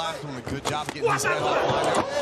Lives doing a good job getting his head up.